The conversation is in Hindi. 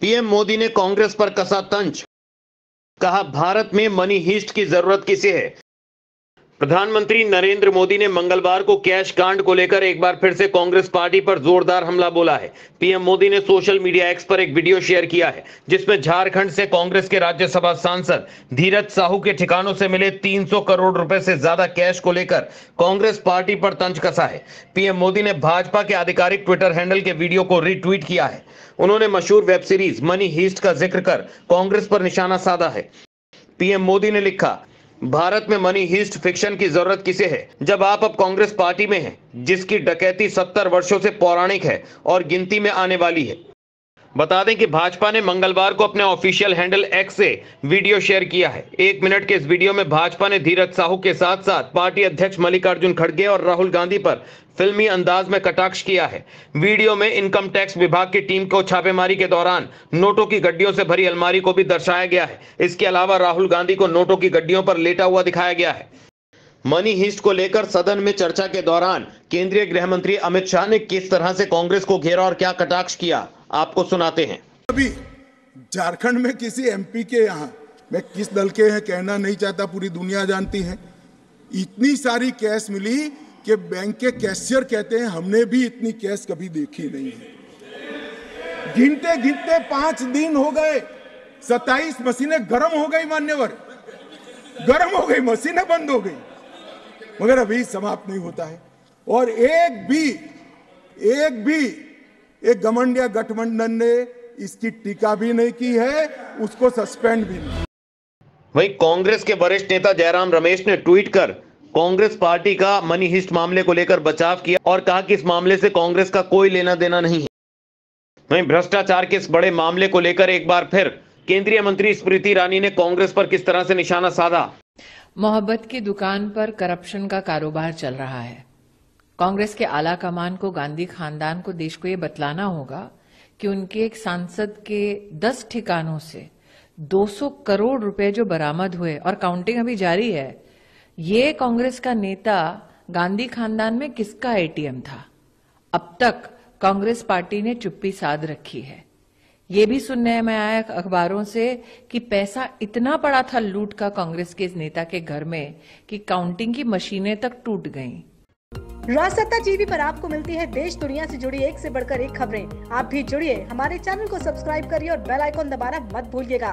पीएम मोदी ने कांग्रेस पर कसा तंज? कहा, भारत में मनी हिस्ट की ज़रूरत किसे है? प्रधानमंत्री नरेंद्र मोदी ने मंगलवार को कैश कांड को लेकर एक बार फिर से कांग्रेस पार्टी पर जोरदार हमला बोला है। पीएम मोदी ने सोशल मीडिया एक्स पर एक वीडियो शेयर किया है, जिसमें झारखंड से कांग्रेस के राज्यसभा सांसद धीरज साहू के ठिकानों से मिले 300 करोड़ रुपए से ज़्यादा कैश को लेकर कांग्रेस पार्टी पर तंज कसा है। पीएम मोदी ने भाजपा के आधिकारिक ट्विटर हैंडल के वीडियो को रिट्वीट किया है। उन्होंने मशहूर वेब सीरीज़ मनी हीस्ट का ज़िक्र कर कांग्रेस पर निशाना साधा है। पीएम मोदी ने लिखा भारत में मनी हिस्ट फिक्शन की ज़रूरत किसे है? जब आप अब कांग्रेस पार्टी में हैं, जिसकी डकैती सत्तर वर्षों से पौराणिक है और गिनती में आने वाली है। बता दें कि भाजपा ने मंगलवार को अपने ऑफिशियल हैंडल एक्स से वीडियो शेयर किया है। एक मिनट के इस वीडियो में भाजपा ने धीरज साहू के साथ साथ पार्टी अध्यक्ष मल्लिकार्जुन खड़गे और राहुल गांधी पर फिल्मी अंदाज में कटाक्ष किया है। वीडियो में इनकम टैक्स विभाग की टीम को छापेमारी के दौरान नोटों की गड्डियों से भरी अलमारी को भी दर्शाया गया है। इसके अलावा राहुल गांधी को नोटों की गड्डियों पर लेटा हुआ दिखाया गया है। मनी हिस्ट को लेकर सदन में चर्चा के दौरान केंद्रीय गृह मंत्री अमित शाह ने किस तरह से कांग्रेस को घेरा और क्या कटाक्ष किया? आपको सुनाते हैं। अभी झारखंड में किसी एमपी के यहाँ मैं किस दल के हैं कहना नहीं चाहता, पूरी दुनिया जानती है। इतनी सारी कैश मिली कि बैंक के कैशियर कहते हैं, हमने भी इतनी कैश कभी देखी नहीं है। गिनते गिनते पाँच दिन हो गए, सत्ताईस मशीनें गर्म हो गई मान्यवर। गर्म हो गई, मशीनें बंद हो गई। मगर अभी समाप्त नहीं होता है। और एक भी एक भी एक गमंडिया गठबंधन ने इसकी टीका भी नहीं की है उसको सस्पेंड भी नहीं। वहीं कांग्रेस के वरिष्ठ नेता जयराम रमेश ने ट्वीट कर कांग्रेस पार्टी का मनी हिस्ट मामले को लेकर बचाव किया और कहा कि इस मामले से कांग्रेस का कोई लेना देना नहीं है। वहीं भ्रष्टाचार के इस बड़े मामले को लेकर एक बार फिर केंद्रीय मंत्री स्मृति ईरानी ने कांग्रेस पर किस तरह से निशाना साधा? मोहब्बत की दुकान पर करप्शन का कारोबार चल रहा है। कांग्रेस के आला कमान को, गांधी खानदान को, देश को ये बतलाना होगा कि उनके एक सांसद के दस ठिकानों से 200 करोड़ रुपए जो बरामद हुए, और काउंटिंग अभी जारी है, ये कांग्रेस का नेता गांधी खानदान में किसका एटीएम था अब तक कांग्रेस पार्टी ने चुप्पी साध रखी है ये भी सुनने में आया अखबारों से कि पैसा इतना पड़ा था लूट का कांग्रेस के इस नेता के घर में कि काउंटिंग की मशीनें तक टूट गईं। राजसत्ता टीवी पर आपको मिलती है देश दुनिया से जुड़ी एक से बढ़कर एक खबरें। आप भी जुड़िए, हमारे चैनल को सब्सक्राइब करिए और बेल आइकॉन दबाना मत भूलिएगा।